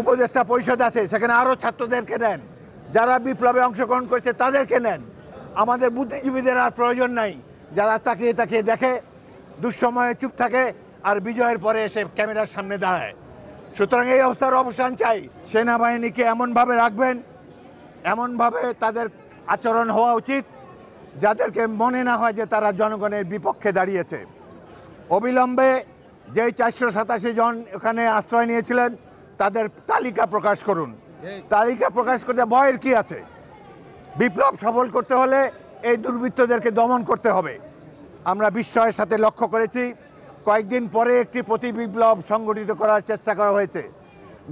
উপদেষ্টা পরিষদ আছে, সেখানে আরও ছাত্রদেরকে নেন। যারা বিপ্লবে অংশগ্রহণ করেছে, তাদেরকে নেন। আমাদের বুদ্ধিজীবীদের আর প্রয়োজন নাই। যারা তাকিয়ে তাকিয়ে দেখে, দুঃসময়ে চুপ থাকে আর বিজয়ের পরে এসে ক্যামেরার সামনে দাঁড়ায়। সুতরাং এই অবস্থার অবসান চাই। সেনাবাহিনীকে এমনভাবে রাখবেন, এমনভাবে তাদের আচরণ হওয়া উচিত, যাদেরকে মনে না হয় যে তারা জনগণের বিপক্ষে দাঁড়িয়েছে। অবিলম্বে যেই চারশো সাতাশি জন এখানে আশ্রয় নিয়েছিলেন তাদের তালিকা প্রকাশ করুন। তালিকা প্রকাশ করতে ভয়ের কি আছে? বিপ্লব সফল করতে হলে এই দুর্বৃত্তদেরকে দমন করতে হবে। আমরা বিস্ময়ের সাথে লক্ষ্য করেছি কয়েকদিন পরে একটি প্রতি বিপ্লব সংগঠিত করার চেষ্টা করা হয়েছে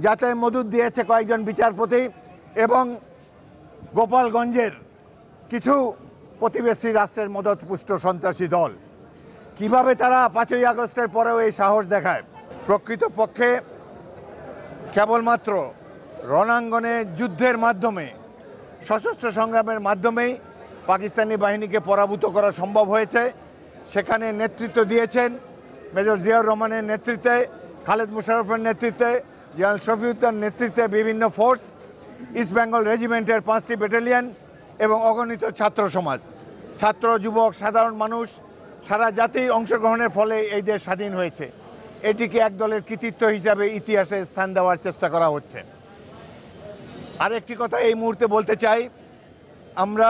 যাতে মদুদ দিয়েছে কয়েকজন বিচারপতি এবং গোপালগঞ্জের কিছু প্রতিবেশী রাষ্ট্রের মদতপুষ্ট সন্ত্রাসী দল। কীভাবে তারা পাঁচই আগস্টের পরেও এই সাহস দেখায়? প্রকৃতপক্ষে কেবলমাত্র রণাঙ্গনে যুদ্ধের মাধ্যমে, সশস্ত্র সংগ্রামের মাধ্যমেই পাকিস্তানি বাহিনীকে পরাভূত করা সম্ভব হয়েছে। সেখানে নেতৃত্ব দিয়েছেন মেজর জিয়াউর রহমানের নেতৃত্বে, খালেদ মুশারফের নেতৃত্বে, জেনারেল শফিউদ্দার নেতৃত্বে বিভিন্ন ফোর্স, ইস্ট বেঙ্গল রেজিমেন্টের পাঁচটি ব্যাটালিয়ন এবং অগণিত ছাত্র সমাজ। ছাত্র, যুবক, সাধারণ মানুষ, সারা জাতির অংশগ্রহণের ফলে এই দেশ স্বাধীন হয়েছে। এটিকে এক দলের কৃতিত্ব হিসাবে ইতিহাসে স্থান দেওয়ার চেষ্টা করা হচ্ছে। আর একটি কথা এই মুহূর্তে বলতে চাই, আমরা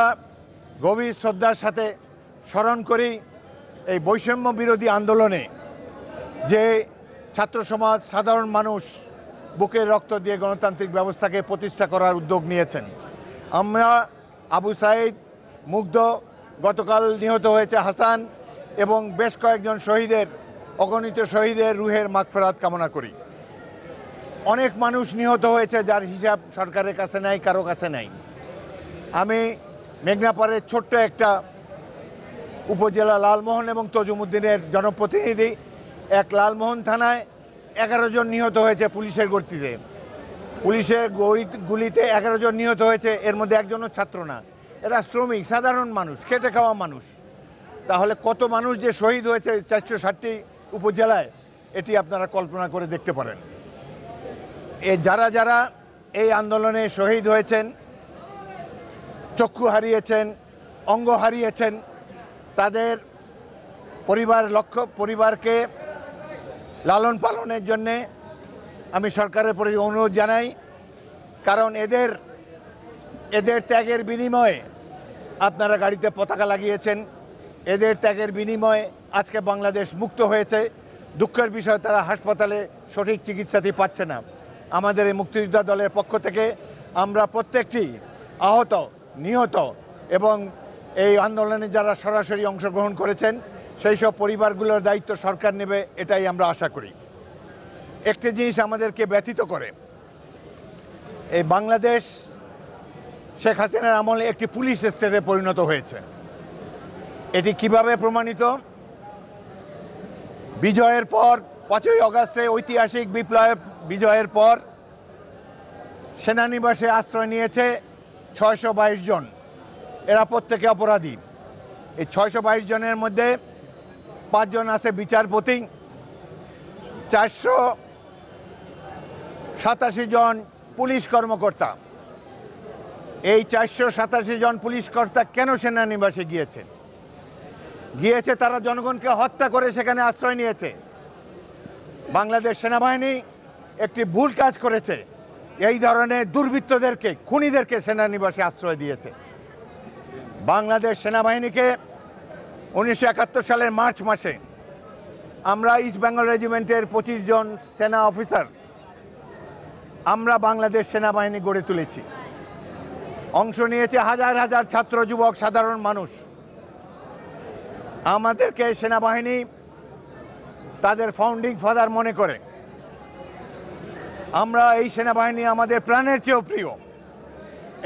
গভীর শ্রদ্ধার সাথে স্মরণ করি এই বৈষম্য বিরোধী আন্দোলনে যে ছাত্র সমাজ, সাধারণ মানুষ বুকের রক্ত দিয়ে গণতান্ত্রিক ব্যবস্থাকে প্রতিষ্ঠা করার উদ্যোগ নিয়েছেন। আমরা আবু সাইদ মুগ্ধ গতকাল নিহত হয়েছে হাসান এবং বেশ কয়েকজন শহীদের অগণিত শহীদের রুহের মাগফেরাত কামনা করি। অনেক মানুষ নিহত হয়েছে যার হিসাব সরকারের কাছে নাই, কারও কাছে নাই। আমি মেঘনাপাড়ের ছোট্ট একটা উপজেলা লালমোহন এবং তজুমুদ্দিনের জনপ্রতিনিধি এক লালমোহন থানায় এগারো জন নিহত হয়েছে পুলিশের গর্তিতে। পুলিশের গুলিতে এগারো জন নিহত হয়েছে, এর মধ্যে একজনও ছাত্র না। এরা শ্রমিক, সাধারণ মানুষ, খেটে খাওয়া মানুষ। তাহলে কত মানুষ যে শহীদ হয়েছে, চারশো ষাটটি উপজেলায় এটি আপনারা কল্পনা করে দেখতে পারেন। এ যারা যারা এই আন্দোলনে শহীদ হয়েছেন, চক্ষু হারিয়েছেন, অঙ্গ হারিয়েছেন, তাদের পরিবার লক্ষ্য, পরিবারকে লালন পালনের জন্যে আমি সরকারের প্রতি অনুরোধ জানাই, কারণ এদের এদের ত্যাগের বিনিময়ে আপনারা গাড়িতে পতাকা লাগিয়েছেন। এদের ত্যাগের বিনিময়ে আজকে বাংলাদেশ মুক্ত হয়েছে। দুঃখের বিষয়, তারা হাসপাতালে সঠিক চিকিৎসাটি পাচ্ছে না। আমাদের এই মুক্তিযোদ্ধা দলের পক্ষ থেকে আমরা প্রত্যেকটি আহত, নিহত এবং এই আন্দোলনে যারা সরাসরি অংশগ্রহণ করেছেন সেই সব পরিবারগুলোর দায়িত্ব সরকার নেবে, এটাই আমরা আশা করি। একটি জিনিস আমাদেরকে ব্যথিত করে, এই বাংলাদেশ শেখ হাসিনার আমলে একটি পুলিশ স্টেটে পরিণত হয়েছে। এটি কীভাবে প্রমাণিত? বিজয়ের পর, পাঁচই অগাস্টে ঐতিহাসিক বিপ্লব বিজয়ের পর সেনানিবাসে আশ্রয় নিয়েছে ছয়শো বাইশ জন। এরা প্রত্যেকে অপরাধী। এই ছয়শো বাইশ জনের মধ্যে পাঁচজন আছে বিচারপতি, চারশো সাতাশি জন পুলিশ কর্মকর্তা। এই চারশো সাতাশি জন পুলিশ কর্তা কেন সেনানিবাসে গিয়েছে গিয়েছে তারা জনগণকে হত্যা করে সেখানে আশ্রয় নিয়েছে। বাংলাদেশ সেনাবাহিনী একটি ভুল কাজ করেছে। এই ধরনের দুর্বৃত্তদেরকে, খুনিদেরকে সেনানিবাসে আশ্রয় দিয়েছে। বাংলাদেশ সেনাবাহিনীকে উনিশশো একাত্তর সালের মার্চ মাসে আমরা ইস্ট বেঙ্গল রেজিমেন্টের পঁচিশ জন সেনা অফিসার, আমরা বাংলাদেশ সেনাবাহিনী গড়ে তুলেছি। অংশ নিয়েছে হাজার হাজার ছাত্র, যুবক, সাধারণ মানুষ। আমাদেরকে সেনাবাহিনী তাদের ফাউন্ডিং ফাদার মনে করে। আমরা এই সেনাবাহিনী আমাদের প্রাণের চেয়েও প্রিয়।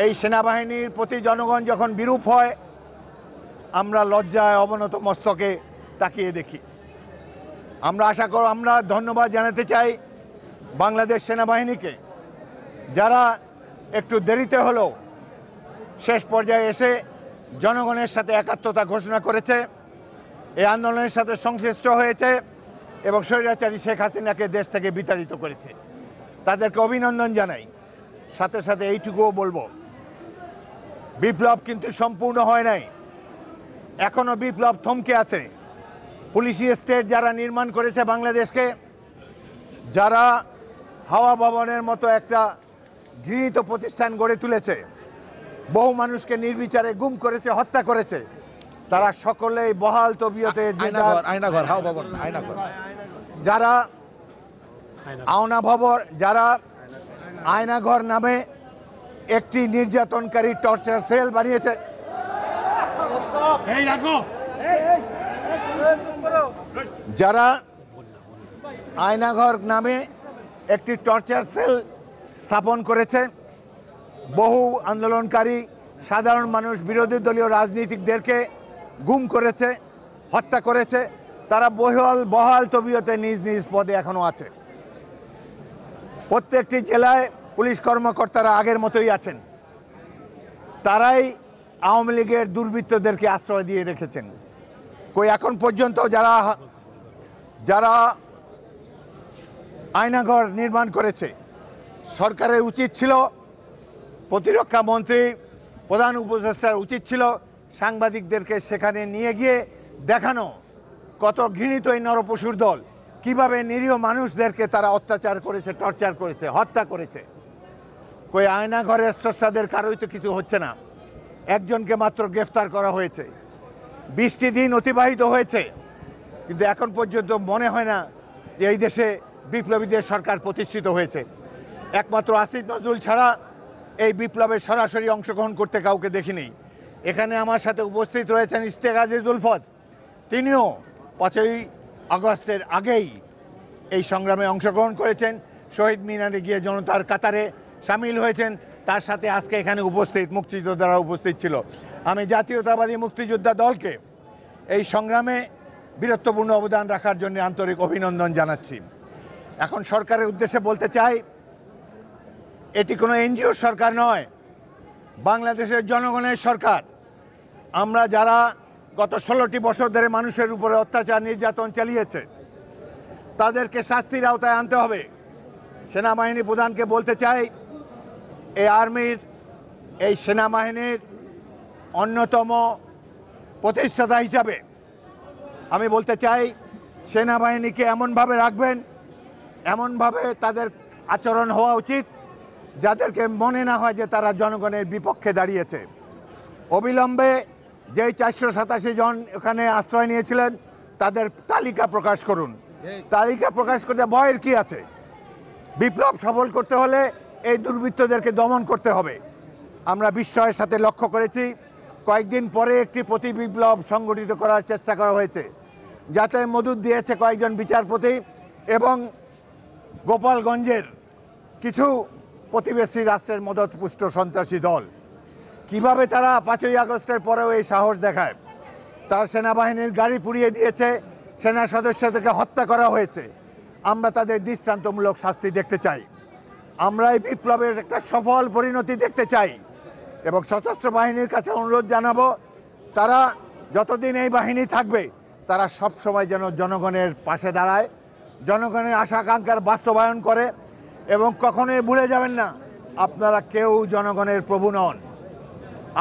এই সেনাবাহিনীর প্রতি জনগণ যখন বিরূপ হয়, আমরা লজ্জায় অবনত মস্তকে তাকিয়ে দেখি। আমরা আশা কর, আমরা ধন্যবাদ জানাতে চাই বাংলাদেশ সেনাবাহিনীকে, যারা একটু দেরিতে হলেও শেষ পর্যায়ে এসে জনগণের সাথে একাত্মতা ঘোষণা করেছে। এই আন্দোলনের সাথে সংশ্লিষ্ট হয়েছে এবং স্বৈরাচারী শেখ হাসিনাকে দেশ থেকে বিতাড়িত করেছে। তাদেরকে অভিনন্দন জানাই। সাথে সাথে এইটুকুও বলব, বিপ্লব কিন্তু সম্পূর্ণ হয় নাই। এখনও বিপ্লব থমকে আছে। পুলিশি স্টেট যারা নির্মাণ করেছে বাংলাদেশকে, যারা হাওয়া ভবনের মতো একটা ঘৃণিত প্রতিষ্ঠান গড়ে তুলেছে, বহু মানুষকে নির্বিচারে গুম করেছে, হত্যা করেছে তারা সকলেই বহাল তবিয়তে যারা আওনা ভবর যারা আয়নাঘর নামে একটি নির্যাতনকারী টর্চার সেল বানিয়েছে। যারা আয়নাঘর নামে একটি টর্চার সেল স্থাপন করেছে বহু আন্দোলনকারী সাধারণ মানুষ বিরোধী দলীয় রাজনীতিকদেরকে গুম করেছে, হত্যা করেছে, তারা বহাল বহাল তবিয়তে নিজ নিজ পদে এখনও আছে। প্রত্যেকটি জেলায় পুলিশ কর্মকর্তারা আগের মতোই আছেন। তারাই আওয়ামী লীগের দুর্বৃত্তদেরকে আশ্রয় দিয়ে রেখেছেন। কই, এখন পর্যন্ত যারা যারা আয়নাঘর নির্মাণ করেছে, সরকারের উচিত ছিল, প্রতিরক্ষা মন্ত্রী, প্রধান উপদেষ্টার উচিত ছিল সাংবাদিকদেরকে সেখানে নিয়ে গিয়ে দেখানো কত ঘৃণিত এই নরপশুর দল। কীভাবে নিরীহ মানুষদেরকে তারা অত্যাচার করেছে, টর্চার করেছে, হত্যা করেছে। কই আয়নাঘরের স্রষ্টাদের কারোই তো কিছু হচ্ছে না। একজনকে মাত্র গ্রেফতার করা হয়েছে। বিশটি দিন অতিবাহিত হয়েছে। কিন্তু এখন পর্যন্ত মনে হয় না যে এই দেশে বিপ্লবীদের সরকার প্রতিষ্ঠিত হয়েছে। একমাত্র আসিফ নজরুল ছাড়া এই বিপ্লবে সরাসরি অংশগ্রহণ করতে কাউকে দেখিনি। এখানে আমার সাথে উপস্থিত রয়েছেন ইস্তেক আজিজ তিনিও পাঁচই আগস্টের আগেই এই সংগ্রামে অংশগ্রহণ করেছেন। শহীদ মিনারে গিয়ে জনতার কাতারে সামিল হয়েছেন। তার সাথে আজকে এখানে উপস্থিত মুক্তিযোদ্ধারা উপস্থিত ছিল। আমি জাতীয়তাবাদী মুক্তিযোদ্ধা দলকে এই সংগ্রামে বীরত্বপূর্ণ অবদান রাখার জন্য আন্তরিক অভিনন্দন জানাচ্ছি। এখন সরকারের উদ্দেশ্যে বলতে চাই, এটি কোনো এনজিও সরকার নয় বাংলাদেশের জনগণের সরকার। আমরা যারা গত ষোলোটি বছর ধরে মানুষের উপরে অত্যাচার, নির্যাতন চালিয়েছে, তাদেরকে শাস্তির আওতায় আনতে হবে। সেনাবাহিনী প্রধানকে বলতে চাই, এই আর্মির, এই সেনাবাহিনীর অন্যতম প্রতিষ্ঠাতা হিসাবে আমি বলতে চাই, সেনাবাহিনীকে এমনভাবে রাখবেন, এমনভাবে তাদের আচরণ হওয়া উচিত যাদেরকে মনে না হয় যে তারা জনগণের বিপক্ষে দাঁড়িয়েছে। অবিলম্বে যেই চারশো সাতাশি জন এখানে আশ্রয় নিয়েছিলেন তাদের তালিকা প্রকাশ করুন। তালিকা প্রকাশ করতে ভয়ের কি আছে? বিপ্লব সফল করতে হলে এই দুর্বৃত্তদেরকে দমন করতে হবে। আমরা বিস্ময়ের সাথে লক্ষ্য করেছি কয়েকদিন পরে একটি প্রতি বিপ্লব সংগঠিত করার চেষ্টা করা হয়েছে যাতে মদুদ দিয়েছে কয়েকজন বিচারপতি এবং গোপালগঞ্জের কিছু প্রতিবেশী রাষ্ট্রের মদতপুষ্ট সন্ত্রাসী দল। কীভাবে তারা পাঁচই আগস্টের পরেও এই সাহস দেখায়? তার সেনাবাহিনীর গাড়ি পুড়িয়ে দিয়েছে, সেনা সদস্যদেরকে হত্যা করা হয়েছে। আমরা তাদের দৃষ্টান্তমূলক শাস্তি দেখতে চাই। আমরা এই বিপ্লবের একটা সফল পরিণতি দেখতে চাই। এবং সশস্ত্র বাহিনীর কাছে অনুরোধ জানাব, তারা যতদিন এই বাহিনী থাকবে, তারা সব সময় যেন জনগণের পাশে দাঁড়ায়, জনগণের আশা আকাঙ্ক্ষার বাস্তবায়ন করে এবং কখনোই ভুলে যাবেন না, আপনারা কেউ জনগণের প্রভু নন।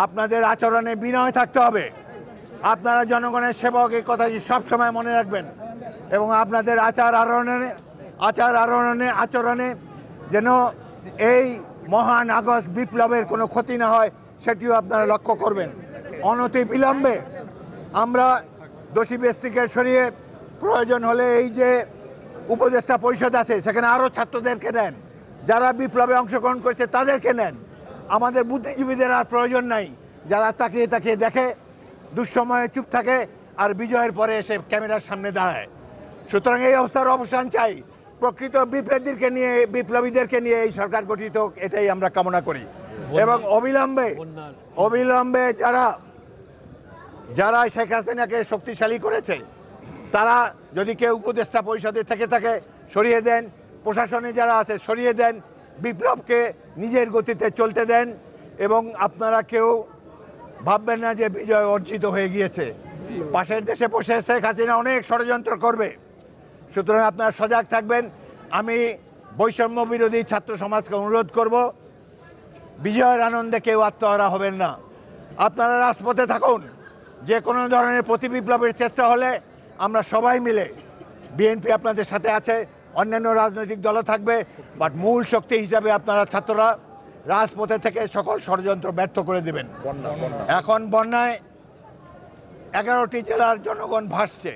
আপনাদের আচরণে বিনয় থাকতে হবে। আপনারা জনগণের সেবক, এই কথাটি সবসময় মনে রাখবেন এবং আপনাদের আচার আচরণে আচার আচরণে আচরণে যেন এই মহান আগস্ট বিপ্লবের কোনো ক্ষতি না হয়, সেটিও আপনারা লক্ষ্য করবেন। অনতি বিলম্বে আমরা দোষী ব্যক্তিকে সরিয়ে প্রয়োজন হলে এই যে উপদেষ্টা পরিষদ আছে সেখানে আরও ছাত্রদেরকে নেন যারা বিপ্লবে অংশগ্রহণ করেছে তাদেরকে নেন। আমাদের বুদ্ধিজীবীদের আর প্রয়োজন নাই। যারা তাকিয়ে তাকিয়ে দেখে দুঃসময়ে চুপ থাকে আর বিজয়ের পরে এসে ক্যামেরার সামনে দাঁড়ায়। সুতরাং এই অবস্থার অবসান চাই। প্রকৃত বিপ্লবীদেরকে নিয়ে বিপ্লবীদেরকে নিয়ে এই সরকার গঠিত এটাই আমরা কামনা করি। এবং অবিলম্বে অবিলম্বে যারা যারা শেখ হাসিনাকে শক্তিশালী করেছে তারা যদি কেউ উপদেষ্টা পরিষদে থেকে থাকে, সরিয়ে দেন। প্রশাসনে যারা আছে, সরিয়ে দেন। বিপ্লবকে নিজের গতিতে চলতে দেন এবং আপনারা কেউ ভাববেন না যে বিজয় অর্জিত হয়ে গিয়েছে। পাশের দেশে বসে শেখ হাসিনা অনেক ষড়যন্ত্র করবে। সুতরাং আপনারা সজাগ থাকবেন। আমি বৈষম্য বিরোধী ছাত্র সমাজকে অনুরোধ করব, বিজয়ের আনন্দে কেউ আত্মহারা হবেন না। আপনারা রাজপথে থাকুন। যে কোনো ধরনের প্রতি বিপ্লবের চেষ্টা হলে আমরা সবাই মিলে বিএনপি আপনাদের সাথে আছে অন্যান্য রাজনৈতিক দলও থাকবে বাট মূল শক্তি হিসাবে আপনারা ছাত্ররা রাজপথে থেকে সকল ষড়যন্ত্র ব্যর্থ করে দেবেন। এখন বন্যায় এগারোটি জেলার জনগণ ভাসছে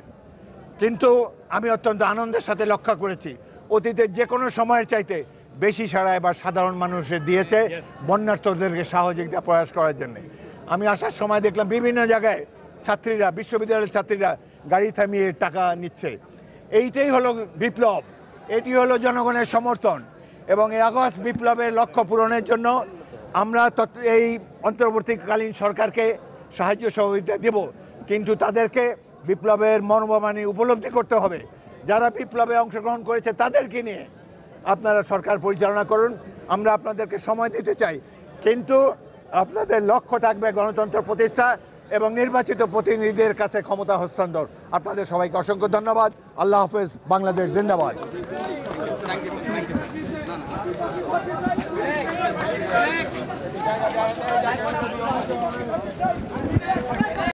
কিন্তু আমি অত্যন্ত আনন্দের সাথে লক্ষ্য করেছি অতীতে যে কোনো সময়ের চাইতে বেশি সাড়া এবার সাধারণ মানুষের দিয়েছে বন্যার্থদেরকে সহযোগিতা প্রয়াস করার জন্য। আমি আসার সময় দেখলাম বিভিন্ন জায়গায় ছাত্রীরা বিশ্ববিদ্যালয়ের ছাত্রীরা গাড়ি থামিয়ে টাকা নিচ্ছে। এইটাই হলো বিপ্লব। এটি হলো জনগণের সমর্থন এবং এই আগস্ট বিপ্লবের লক্ষ্য পূরণের জন্য আমরা এই অন্তর্বর্তীকালীন সরকারকে সাহায্য সহযোগিতা দেব। কিন্তু তাদেরকে বিপ্লবের মর্মবাণী উপলব্ধি করতে হবে। যারা বিপ্লবে অংশগ্রহণ করেছে তাদেরকে নিয়ে আপনারা সরকার পরিচালনা করুন। আমরা আপনাদেরকে সময় দিতে চাই। কিন্তু আপনাদের লক্ষ্য থাকবে গণতন্ত্র প্রতিষ্ঠা। এবং নির্বাচিত প্রতিনিধিদের কাছে ক্ষমতা হস্তান্তর। আপনাদের সবাইকে অসংখ্য ধন্যবাদ। আল্লাহ হাফেজ বাংলাদেশ জিন্দাবাদ।